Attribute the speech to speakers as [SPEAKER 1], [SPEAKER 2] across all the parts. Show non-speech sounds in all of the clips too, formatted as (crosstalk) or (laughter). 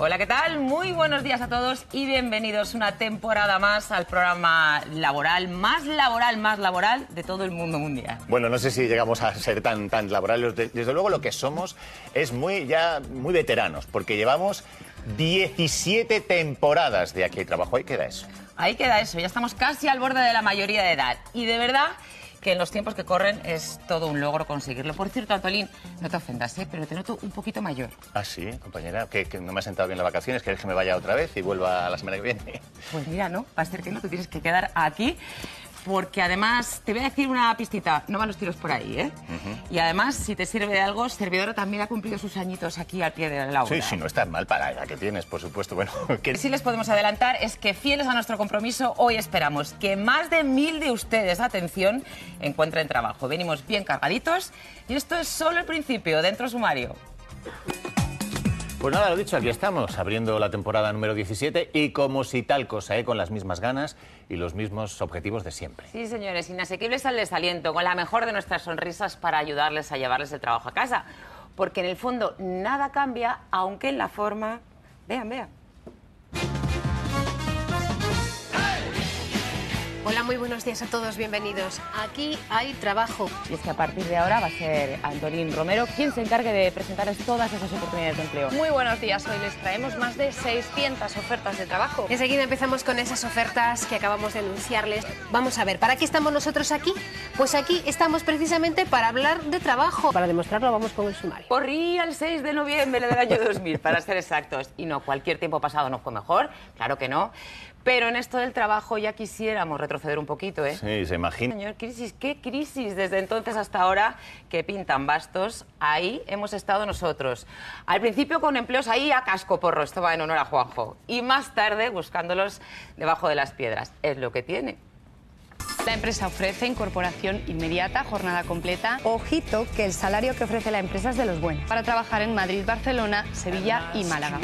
[SPEAKER 1] Hola, ¿qué tal? Muy buenos días a todos y bienvenidos una temporada más al programa laboral, más laboral, más laboral de todo el mundo mundial.
[SPEAKER 2] Bueno, no sé si llegamos a ser tan, tan laborales. De- Desde luego lo que somos es muy, ya muy veteranos, porque llevamos 17 temporadas de Aquí trabajo. Ahí queda eso.
[SPEAKER 1] Ahí queda eso, ya estamos casi al borde de la mayoría de edad. Y de verdad que en los tiempos que corren es todo un logro conseguirlo. Por cierto, Antolín, no te ofendas, ¿eh? pero te noto un poquito mayor.
[SPEAKER 2] Ah, sí, compañera, que, no me ha sentado bien las vacaciones, ¿quieres que me vaya otra vez y vuelva la semana que viene?
[SPEAKER 1] Pues mira, no, va a ser que no, tú tienes que quedar aquí. Porque además, te voy a decir una pistita, no van los tiros por ahí, ¿eh? Y además, si te sirve de algo, Servidora también ha cumplido sus añitos aquí al pie de la obra.
[SPEAKER 2] Sí, sí, no estás mal para la que tienes, por supuesto. Bueno, (laughs) que
[SPEAKER 1] sí les podemos adelantar es que fieles a nuestro compromiso, hoy esperamos que más de mil de ustedes, atención, encuentren trabajo. Venimos bien cargaditos y esto es solo el principio, dentro sumario.
[SPEAKER 2] Pues nada, lo dicho, aquí estamos, abriendo la temporada número 17 y como si tal cosa, ¿eh? con las mismas ganas y los mismos objetivos de siempre.
[SPEAKER 1] Sí, señores, inasequibles al desaliento, con la mejor de nuestras sonrisas para ayudarles a llevarles el trabajo a casa. Porque en el fondo nada cambia, aunque en la forma... Vean, vean.
[SPEAKER 3] Hola, muy buenos días a todos, bienvenidos. Aquí hay trabajo.
[SPEAKER 1] Y es que a partir de ahora va a ser Antolín Romero quien se encargue de presentarles todas esas oportunidades de empleo.
[SPEAKER 4] Muy buenos días, hoy les traemos más de 600 ofertas de trabajo.
[SPEAKER 3] Enseguida empezamos con esas ofertas que acabamos de anunciarles. Vamos a ver, ¿para qué estamos nosotros aquí? Pues aquí estamos precisamente para hablar de trabajo. Para demostrarlo vamos con el sumario.
[SPEAKER 1] Corría el 6 de noviembre del año 2000, para ser exactos. Y no, cualquier tiempo pasado no fue mejor, claro que no. Pero en esto del trabajo ya quisiéramos retroceder un poquito, ¿eh?
[SPEAKER 2] Sí, se imagina.
[SPEAKER 1] Señor Crisis, ¿qué crisis desde entonces hasta ahora que pintan bastos? Ahí hemos estado nosotros. Al principio con empleos ahí a casco porro, esto va en honor a Juanjo. Y más tarde buscándolos debajo de las piedras. Es lo que tiene.
[SPEAKER 5] La empresa ofrece incorporación inmediata, jornada completa,
[SPEAKER 6] Ojito que el salario que ofrece la empresa es de los buenos.
[SPEAKER 5] para trabajar en Madrid, Barcelona, Sevilla y Málaga.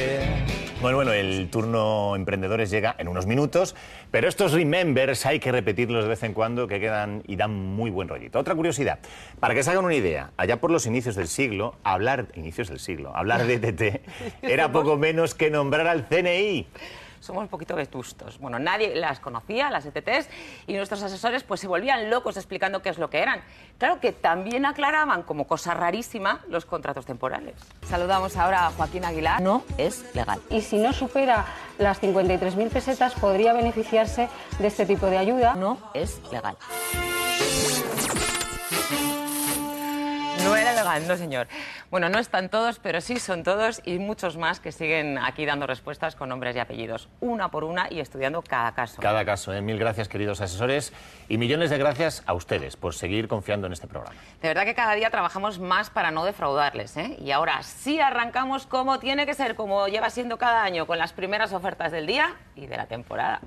[SPEAKER 2] Bueno, bueno, el turno emprendedores llega en unos minutos, pero estos remembers hay que repetirlos de vez en cuando que quedan y dan muy buen rollito. Otra curiosidad, para que se hagan una idea, allá por los inicios del siglo, hablar, inicios del siglo, hablar de TT (laughs) era poco menos que nombrar al CNI.
[SPEAKER 1] Somos un poquito vetustos. Bueno, nadie las conocía, las ETTs, y nuestros asesores pues se volvían locos explicando qué es lo que eran. Claro que también aclaraban como cosa rarísima los contratos temporales. Saludamos ahora a Joaquín Aguilar. No es legal.
[SPEAKER 7] y si no supera las 53.000 pesetas podría beneficiarse de este tipo de ayuda.
[SPEAKER 1] No es legal. No era legal, no señor. Bueno, no están todos, pero sí son todos y muchos más que siguen aquí dando respuestas con nombres y apellidos, una por una y estudiando cada caso.
[SPEAKER 2] Cada caso, ¿eh? mil gracias queridos asesores y millones de gracias a ustedes por seguir confiando en este programa.
[SPEAKER 1] De verdad que cada día trabajamos más para no defraudarles, ¿eh? Y ahora sí arrancamos como tiene que ser, como lleva siendo cada año, con las primeras ofertas del día y de la temporada.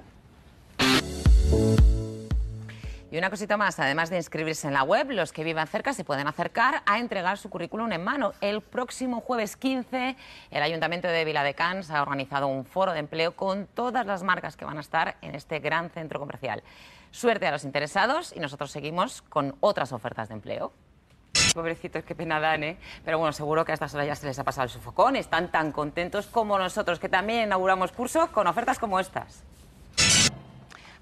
[SPEAKER 1] Y una cosita más, además de inscribirse en la web, los que vivan cerca se pueden acercar a entregar su currículum en mano. El próximo jueves 15, el Ayuntamiento de Viladecans ha organizado un foro de empleo con todas las marcas que van a estar en este gran centro comercial. Suerte a los interesados y nosotros seguimos con otras ofertas de empleo. Pobrecitos, qué pena dan, ¿eh? Pero bueno, seguro que a estas horas ya se les ha pasado el sofocón. Están tan contentos como nosotros, que también inauguramos curso con ofertas como estas.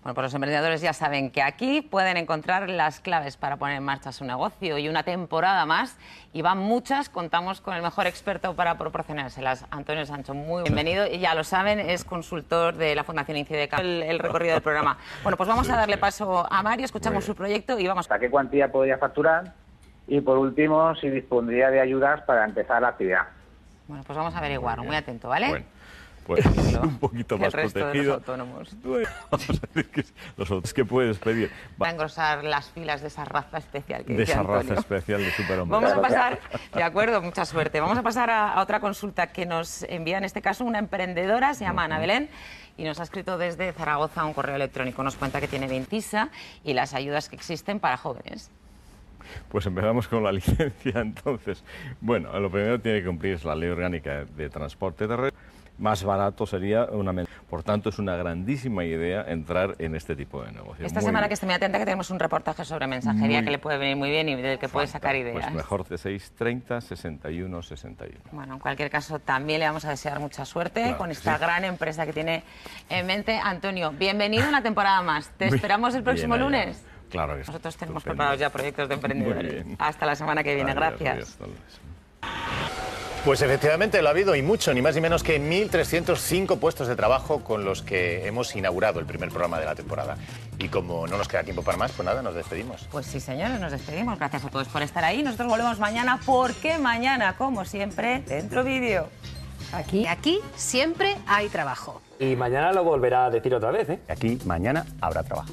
[SPEAKER 1] Bueno, pues los emprendedores ya saben que aquí pueden encontrar las claves para poner en marcha su negocio y una temporada más, y van muchas, contamos con el mejor experto para proporcionárselas, Antonio Sancho. Muy bienvenido, y ya lo saben, es consultor de la Fundación INCIDECA, el, el recorrido del programa. Bueno, pues vamos a darle paso a Mario, escuchamos su proyecto y vamos.
[SPEAKER 8] Hasta qué cuantía podría facturar y por último si dispondría de ayudas para empezar la actividad.
[SPEAKER 1] Bueno, pues vamos a averiguar, muy atento, ¿vale?
[SPEAKER 9] Bueno, pues (laughs) un poquito
[SPEAKER 1] El
[SPEAKER 9] más
[SPEAKER 1] resto de los
[SPEAKER 9] protegido.
[SPEAKER 1] autónomos. (laughs)
[SPEAKER 9] Vamos a decir que los otros que puedes pedir
[SPEAKER 1] Va a engrosar las filas de esa raza especial que
[SPEAKER 9] de
[SPEAKER 1] dice
[SPEAKER 9] esa raza especial de superhombre.
[SPEAKER 1] Vamos a pasar, de acuerdo, mucha suerte. Vamos a pasar a, a otra consulta que nos envía en este caso una emprendedora, se llama Ana Belén. Y nos ha escrito desde Zaragoza un correo electrónico. Nos cuenta que tiene Ventisa y las ayudas que existen para jóvenes.
[SPEAKER 9] Pues empezamos con la (laughs) licencia, entonces. Bueno, lo primero tiene que cumplir es la ley orgánica de transporte terrestre. Más barato sería una... Por tanto, es una grandísima idea entrar en este tipo de negocio.
[SPEAKER 1] Esta
[SPEAKER 9] Muy
[SPEAKER 1] semana
[SPEAKER 9] bien.
[SPEAKER 1] que esté muy atenta que tenemos un reportaje sobre mensajería
[SPEAKER 9] Muy
[SPEAKER 1] que le puede venir muy bien y del que puede sacar ideas.
[SPEAKER 9] Pues mejor de 630 61 61.
[SPEAKER 1] Bueno, en cualquier caso, también le vamos a desear mucha suerte
[SPEAKER 9] Claro
[SPEAKER 1] con esta
[SPEAKER 9] sí.
[SPEAKER 1] gran empresa que tiene en mente. Antonio, bienvenido una temporada más. Te (laughs) esperamos el próximo
[SPEAKER 9] Bien
[SPEAKER 1] lunes.
[SPEAKER 9] Claro que sí.
[SPEAKER 1] Nosotros tenemos preparados ya proyectos de emprendedores. Hasta la semana que viene.
[SPEAKER 9] Adiós,
[SPEAKER 1] Gracias.
[SPEAKER 9] adiós.
[SPEAKER 2] Pues efectivamente lo ha habido y mucho, ni más ni menos que 1.305 puestos de trabajo con los que hemos inaugurado el primer programa de la temporada. Y como no nos queda tiempo para más, pues nada, nos despedimos.
[SPEAKER 1] Pues sí, señores, nos despedimos. Gracias a todos por estar ahí. Nosotros volvemos mañana porque mañana, como siempre, dentro vídeo.
[SPEAKER 3] Y aquí siempre hay trabajo.
[SPEAKER 10] Y mañana lo volverá a decir otra vez, ¿eh?
[SPEAKER 2] Aquí mañana habrá trabajo.